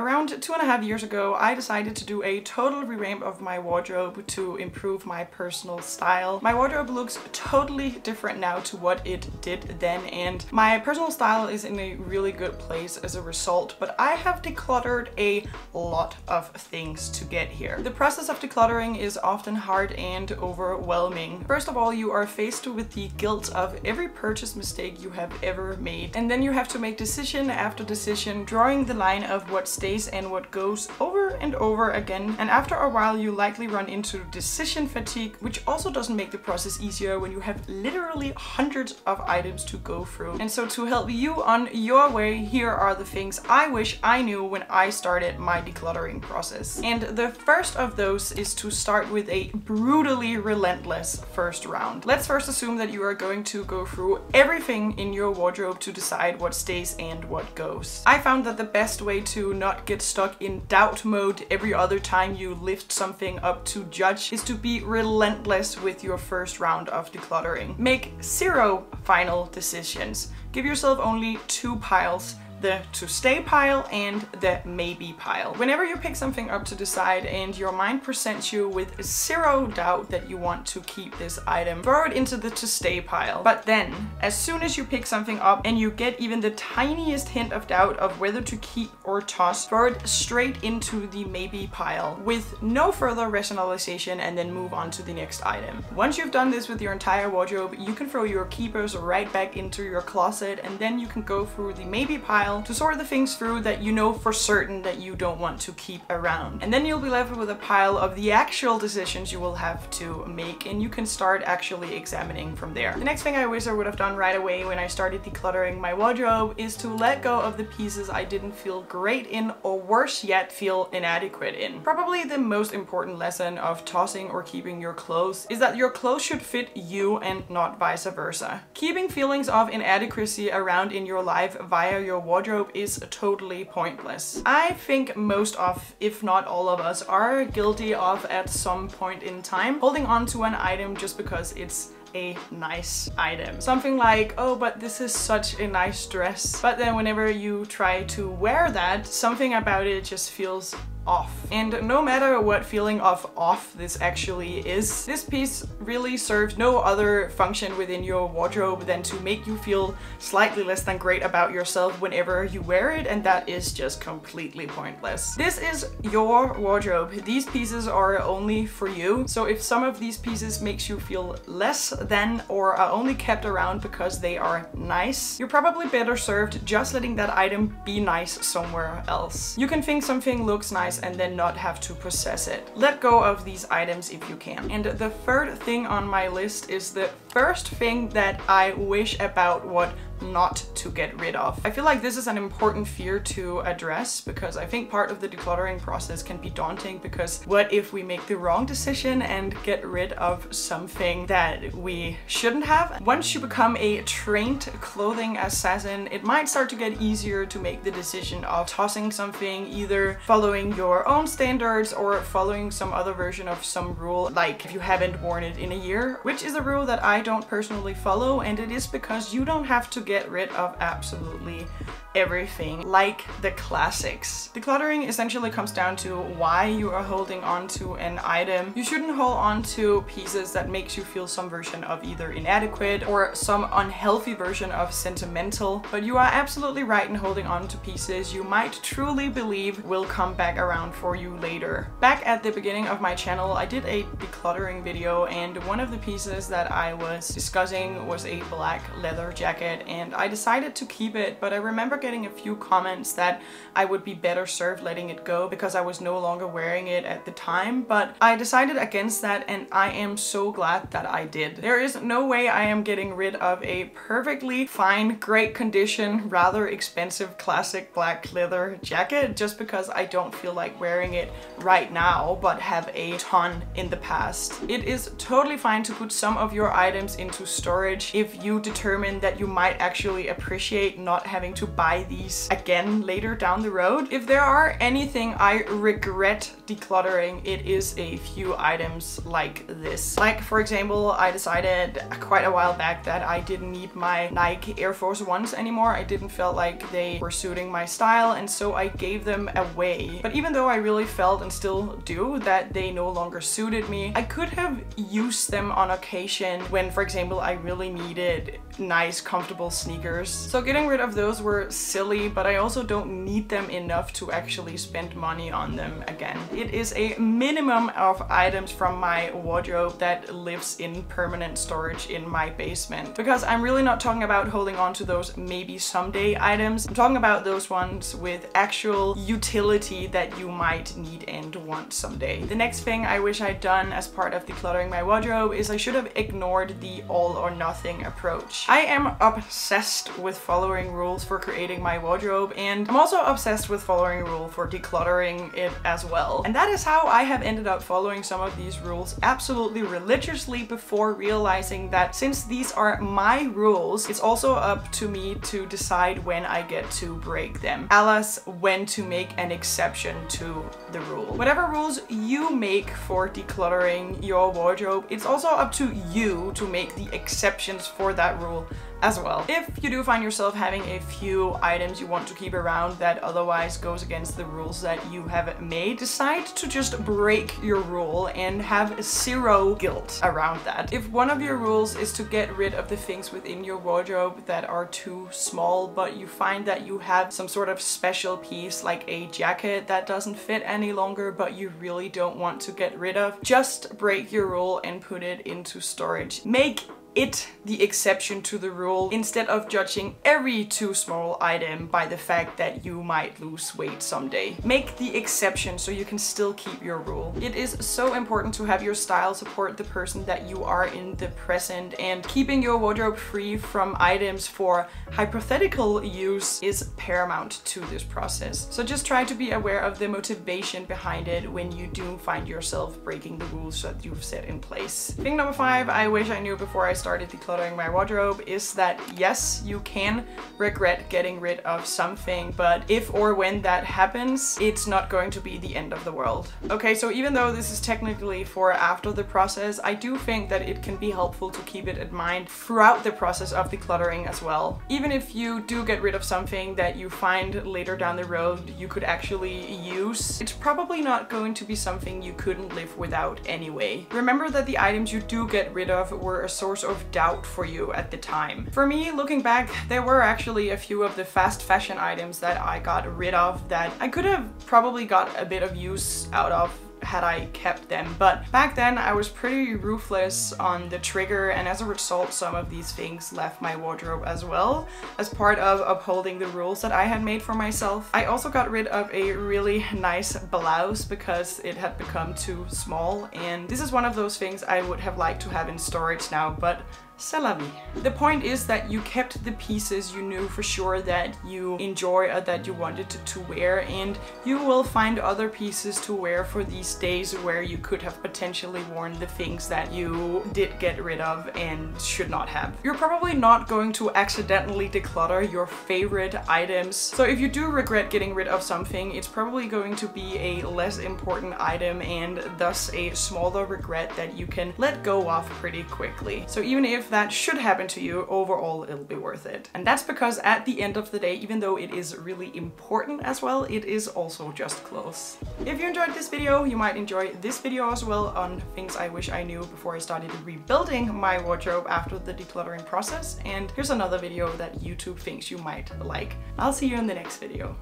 Around two and a half years ago, I decided to do a total revamp of my wardrobe to improve my personal style. My wardrobe looks totally different now to what it did then and my personal style is in a really good place as a result, but I have decluttered a lot of things to get here. The process of decluttering is often hard and overwhelming. First of all, you are faced with the guilt of every purchase mistake you have ever made. And then you have to make decision after decision, drawing the line of what stays and what goes over and over again. And after a while, you likely run into decision fatigue, which also doesn't make the process easier when you have literally hundreds of items to go through. And so to help you on your way, here are the things I wish I knew when I started my decluttering process. And the first of those is to start with a brutally relentless first round. Let's first assume that you are going to go through everything in your wardrobe to decide what stays and what goes. I found that the best way to not get stuck in doubt mode every other time you lift something up to judge is to be relentless with your first round of decluttering. Make zero final decisions. Give yourself only two piles the to stay pile and the maybe pile. Whenever you pick something up to decide and your mind presents you with zero doubt that you want to keep this item, throw it into the to stay pile. But then, as soon as you pick something up and you get even the tiniest hint of doubt of whether to keep or toss, throw it straight into the maybe pile with no further rationalization and then move on to the next item. Once you've done this with your entire wardrobe, you can throw your keepers right back into your closet and then you can go through the maybe pile pile to sort the things through that you know for certain that you don't want to keep around. And then you'll be left with a pile of the actual decisions you will have to make and you can start actually examining from there. The next thing I wish I would have done right away when I started decluttering my wardrobe is to let go of the pieces I didn't feel great in or worse yet feel inadequate in. Probably the most important lesson of tossing or keeping your clothes is that your clothes should fit you and not vice versa. Keeping feelings of inadequacy around in your life via your wardrobe wardrobe is totally pointless. I think most of, if not all of us, are guilty of at some point in time holding on to an item just because it's a nice item. Something like, oh, but this is such a nice dress. But then whenever you try to wear that, something about it just feels off. And no matter what feeling of off this actually is, this piece really serves no other function within your wardrobe than to make you feel slightly less than great about yourself whenever you wear it and that is just completely pointless. This is your wardrobe. These pieces are only for you. So if some of these pieces makes you feel less than or are only kept around because they are nice, you're probably better served just letting that item be nice somewhere else. You can think something looks nice and then not have to process it. Let go of these items if you can. And the third thing on my list is the first thing that I wish about what not to get rid of. I feel like this is an important fear to address because I think part of the decluttering process can be daunting because what if we make the wrong decision and get rid of something that we shouldn't have? Once you become a trained clothing assassin, it might start to get easier to make the decision of tossing something, either following your own standards or following some other version of some rule, like if you haven't worn it in a year, which is a rule that I don't personally follow, and it is because you don't have to get rid of absolutely everything like the classics. Decluttering essentially comes down to why you are holding on to an item. You shouldn't hold on to pieces that makes you feel some version of either inadequate or some unhealthy version of sentimental, but you are absolutely right in holding on to pieces you might truly believe will come back around for you later. Back at the beginning of my channel, I did a decluttering video and one of the pieces that I was discussing was a black leather jacket and I decided to keep it, but I remember getting a few comments that I would be better served letting it go because I was no longer wearing it at the time, but I decided against that and I am so glad that I did. There is no way I am getting rid of a perfectly fine, great condition, rather expensive classic black leather jacket just because I don't feel like wearing it right now, but have a ton in the past. It is totally fine to put some of your items into storage if you determine that you might actually appreciate not having to buy these again later down the road. If there are anything I regret decluttering, it is a few items like this. Like for example, I decided quite a while back that I didn't need my Nike Air Force Ones anymore. I didn't feel like they were suiting my style and so I gave them away. But even though I really felt and still do that they no longer suited me, I could have used them on occasion when for example I really needed nice comfortable sneakers. So getting rid of those were silly but I also don't need them enough to actually spend money on them again. It is a minimum of items from my wardrobe that lives in permanent storage in my basement because I'm really not talking about holding on to those maybe someday items. I'm talking about those ones with actual utility that you might need and want someday. The next thing I wish I'd done as part of decluttering my wardrobe is I should have ignored the all or nothing approach. I am obsessed with following rules for creating my wardrobe and I'm also obsessed with following rule for decluttering it as well. And that is how I have ended up following some of these rules absolutely religiously before realizing that since these are my rules, it's also up to me to decide when I get to break them. Alas, when to make an exception to the rule. Whatever rules you make for decluttering your wardrobe, it's also up to you to make the exceptions for that rule as well. If you do find yourself having a few items you want to keep around that otherwise goes against the rules that you have made, decide to just break your rule and have zero guilt around that. If one of your rules is to get rid of the things within your wardrobe that are too small, but you find that you have some sort of special piece like a jacket that doesn't fit any longer, but you really don't want to get rid of, just break your rule and put it into storage. Make it the exception to the rule instead of judging every too small item by the fact that you might lose weight someday. Make the exception so you can still keep your rule. It is so important to have your style support the person that you are in the present and keeping your wardrobe free from items for hypothetical use is paramount to this process. So just try to be aware of the motivation behind it when you do find yourself breaking the rules that you've set in place. Thing number five, I wish I knew before I started decluttering my wardrobe is that yes, you can regret getting rid of something, but if or when that happens, it's not going to be the end of the world. Okay, so even though this is technically for after the process, I do think that it can be helpful to keep it in mind throughout the process of decluttering as well. Even if you do get rid of something that you find later down the road you could actually use, it's probably not going to be something you couldn't live without anyway. Remember that the items you do get rid of were a source of doubt for you at the time. For me, looking back, there were actually a few of the fast fashion items that I got rid of that I could have probably got a bit of use out of had I kept them. But back then I was pretty ruthless on the trigger and as a result some of these things left my wardrobe as well as part of upholding the rules that I had made for myself. I also got rid of a really nice blouse because it had become too small and this is one of those things I would have liked to have in storage now but c'est la vie. The point is that you kept the pieces you knew for sure that you enjoy or that you wanted to, to, wear and you will find other pieces to wear for these days where you could have potentially worn the things that you did get rid of and should not have. You're probably not going to accidentally declutter your favorite items. So if you do regret getting rid of something, it's probably going to be a less important item and thus a smaller regret that you can let go of pretty quickly. So even that should happen to you, overall it'll be worth it. And that's because at the end of the day, even though it is really important as well, it is also just clothes. If you enjoyed this video, you might enjoy this video as well on things I wish I knew before I started rebuilding my wardrobe after the decluttering process. And here's another video that YouTube thinks you might like. I'll see you in the next video.